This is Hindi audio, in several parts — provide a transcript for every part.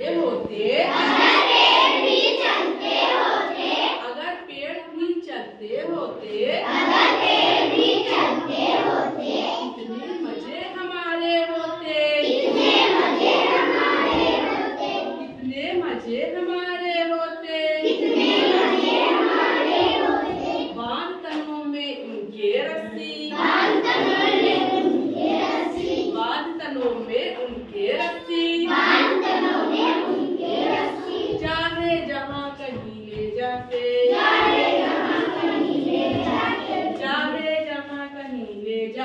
होते। अगर पेड़ मज़े हमारे रस्सी। में उनके रस्सी।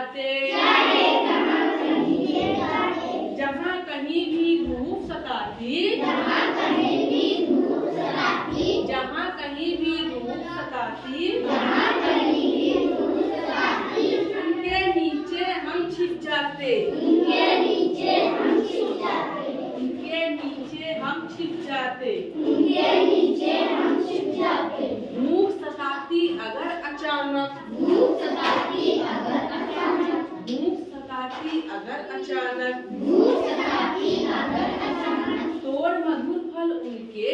जाते। जहाँ कहीं भी धूप सताती जहाँ कहीं भी धूप सताती जहाँ कहीं भी धूप सताती जहाँ कहीं भी धूप सताती उनके नीचे हम छिप जाते। उनके नीचे हम छिप जाते। उनके नीचे हम छिप जाते उनके नीचे हम छिप जाते धूप सताती अगर अचानक।